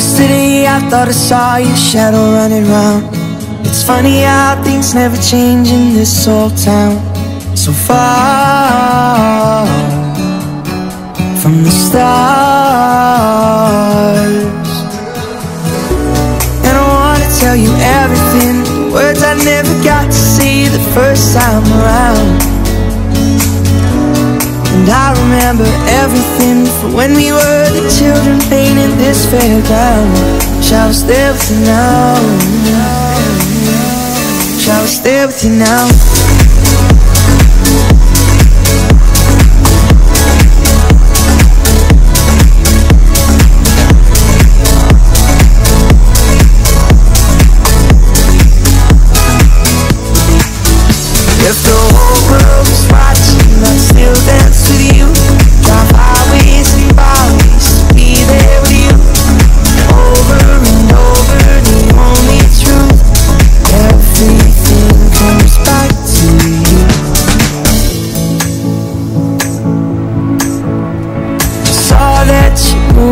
I thought I saw your shadow running round. It's funny how things never change in this old town. So far from the stars. And I wanna tell you everything. Words I never got to say the first time around and I remember everything from when we were the children painting this fairground. Shall I stay with you now? Shall I stay with you now?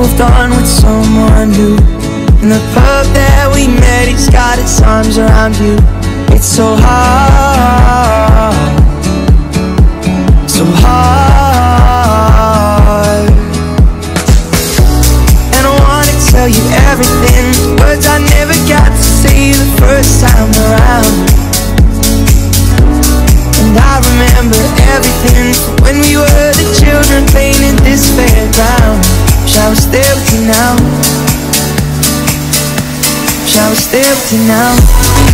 Moved on with someone new. In the pub that we met, he's got his arms around you. It's so hard, so hard. And I wanna tell you everything, words I never got to say the first time now? With you now?